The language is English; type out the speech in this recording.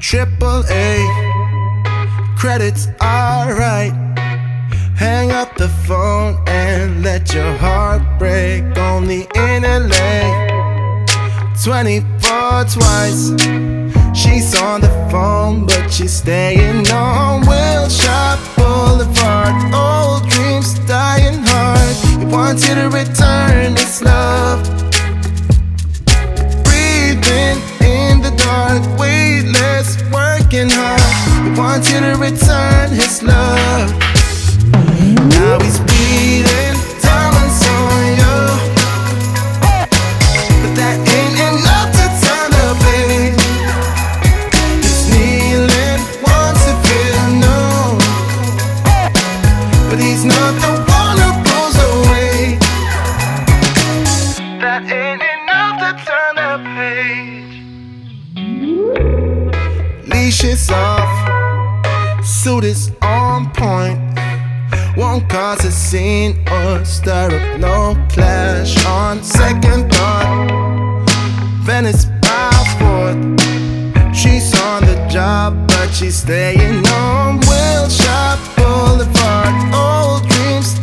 Triple A, credits alright. Hang up the phone and let your heart break on the NLA. 24 twice. She's on the phone, but she's staying on Wilshire Boulevard. Old dreams dying hard. He wants you to hard. He wants you to return his love. Now he's beating is off, suit is on point. Won't cause a scene or stir up no clash on second thought. Venice by forth. She's on the job, but she's staying on Wilshire Boulevard. Old dreams